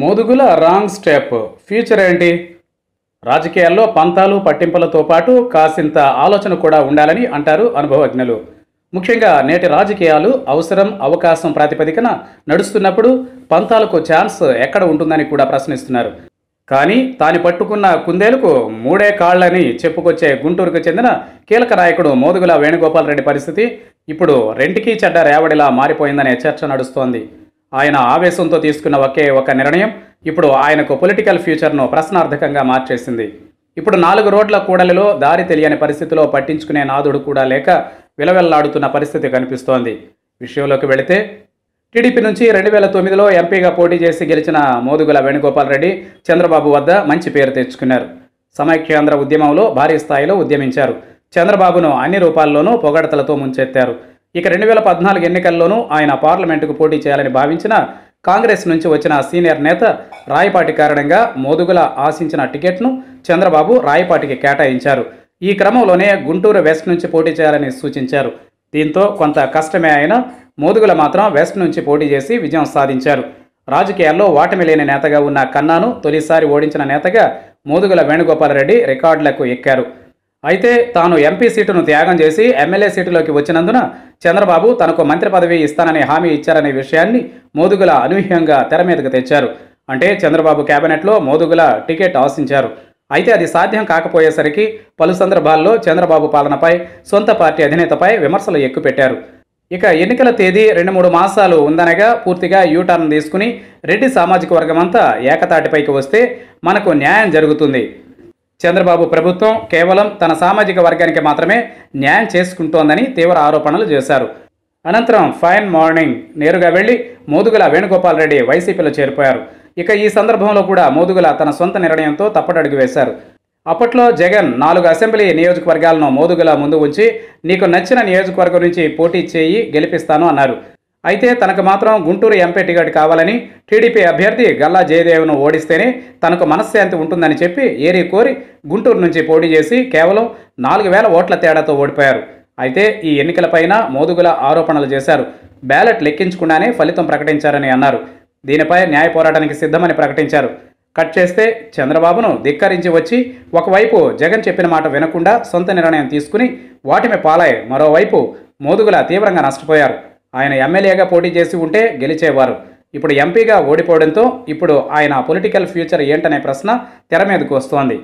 Modugula wrong step. Future ఏంటి? రాజకీయాల్లో పంతాలు పట్టింపులతో పాటు కాసింత ఆలోచన కూడా ఉండాలని అంటారు అనుభవజ్ఞులు. ముఖ్యంగా నేటి రాజకీయాలు అవసరం అవకాశం ప్రాతిపదికన నడుస్తున్నప్పుడు పంతాలకు ఛాన్స్ ఎక్కడ ఉంటుందని కూడా ప్రశ్నిస్తున్నారు. కానీ తాను పట్టుకున్న కుందేలకు మూడే కాళ్ళని చెప్పుకొచ్చే గుంటూరుకు చెందిన కీలక నాయకుడు మోదుగుల వేణుగోపాల్ రెడ్డి పరిస్థితి ఇప్పుడు రెంటికి చెడ్డ రేవడిలా మారిపోయిందనే చర్చ నడుస్తోంది. ఆయన ఆవేశంతో తీసుకున్న ఒకే ఒక నిర్ణయం ఇప్పుడు ఆయనకు పొలిటికల్ ఫ్యూచర్ను ప్రశ్నార్థకంగా మార్చేసింది. ఇప్పుడు నాలుగు రోడ్ల కూడలిలో దారి తెలియని పరిస్థితిలో పట్టించుకునే నాదుడు కూడా లేక విలవెల్లాడుతున్న పరిస్థితి కనిపిస్తోంది. విషయంలోకి వెళితే టీడీపీ నుంచి రెండు వేల తొమ్మిదిలో ఎంపీగా పోటీ చేసి గెలిచిన మోదుగుల వేణుగోపాల్ రెడ్డి చంద్రబాబు వద్ద మంచి పేరు తెచ్చుకున్నారు. సమైక్యాంధ్ర ఉద్యమంలో భారీ స్థాయిలో ఉద్యమించారు. చంద్రబాబును అన్ని రూపాల్లోనూ పొగడతలతో ముంచెత్తారు. ఇక రెండు వేల పద్నాలుగు ఎన్నికల్లోనూ ఆయన పార్లమెంటుకు పోటీ చేయాలని భావించిన కాంగ్రెస్ నుంచి వచ్చిన సీనియర్ నేత రాయపాటి కారణంగా మోదుగుల ఆశించిన టికెట్ను చంద్రబాబు రాయపాటికి కేటాయించారు. ఈ క్రమంలోనే గుంటూరు వెస్ట్ నుంచి పోటీ చేయాలని సూచించారు. దీంతో కొంత కష్టమే అయినా మోదుగుల మాత్రం వెస్ట్ నుంచి పోటీ చేసి విజయం సాధించారు. రాజకీయాల్లో ఓటమి లేని నేతగా ఉన్న కన్నాను తొలిసారి ఓడించిన నేతగా మోదుగుల వేణుగోపాలరెడ్డి రికార్డులకు ఎక్కారు. అయితే తాను ఎంపీ సీటును త్యాగం చేసి ఎమ్మెల్యే సీటులోకి వచ్చినందున చంద్రబాబు తనకు మంత్రి పదవి ఇస్తానని హామీ ఇచ్చారనే విషయాన్ని మోదుగుల అనూహ్యంగా తెర మీదకు తెచ్చారు. అంటే చంద్రబాబు కేబినెట్లో మోదుగుల టికెట్ ఆశించారు. అయితే అది సాధ్యం కాకపోయేసరికి పలు సందర్భాల్లో చంద్రబాబు పాలనపై సొంత పార్టీ అధినేతపై విమర్శలు ఎక్కుపెట్టారు. ఇక ఎన్నికల తేదీ రెండు మూడు మాసాలు ఉందనగా పూర్తిగా యూటర్న్ తీసుకుని రెడ్డి సామాజిక వర్గమంతా ఏకతాటిపైకి వస్తే మనకు న్యాయం జరుగుతుంది. చంద్రబాబు ప్రభుత్వం కేవలం తన సామాజిక వర్గానికి మాత్రమే న్యాయం చేసుకుంటోందని తీవ్ర ఆరోపణలు చేశారు. అనంతరం ఫైన్ మార్నింగ్ నేరుగా వెళ్ళి మోదుగుల వేణుగోపాల్ రెడ్డి వైసీపీలో చేరిపోయారు. ఇక ఈ సందర్భంలో కూడా మోదుగుల తన సొంత నిర్ణయంతో తప్పటడుగు వేశారు. అప్పట్లో జగన్ నాలుగు అసెంబ్లీ నియోజకవర్గాలను మోదుగుల ముందు ఉంచి నీకు నచ్చిన నియోజకవర్గం నుంచి పోటీ చేయి గెలిపిస్తాను అన్నారు. అయితే తనకు మాత్రం గుంటూరు ఎంపీ టికెట్ కావాలని టీడీపీ అభ్యర్థి గల్లా జయదేవ్ను ఓడిస్తేనే తనకు మనశ్శాంతి ఉంటుందని చెప్పి ఏరి కోరి గుంటూరు నుంచి పోటీ చేసి కేవలం నాలుగు వేల ఓట్ల తేడాతో ఓడిపోయారు. అయితే ఈ ఎన్నికలపైన మోదుగుల ఆరోపణలు చేశారు. బ్యాలెట్ లెక్కించకుండానే ఫలితం ప్రకటించారని అన్నారు. దీనిపై న్యాయ పోరాటానికి సిద్ధమని ప్రకటించారు. కట్ చేస్తే చంద్రబాబును ధిక్కరించి వచ్చి ఒకవైపు జగన్ చెప్పిన మాట వినకుండా సొంత నిర్ణయం తీసుకుని వాటిమి పాలై మరోవైపు మోదుగుల తీవ్రంగా నష్టపోయారు. ఆయన ఎమ్మెల్యేగా పోటీ చేసి ఉంటే గెలిచేవారు. ఇప్పుడు ఎంపీగా ఓడిపోవడంతో ఇప్పుడు ఆయన పొలిటికల్ ఫ్యూచర్ ఏంటనే ప్రశ్న తెర మీదకు వస్తోంది.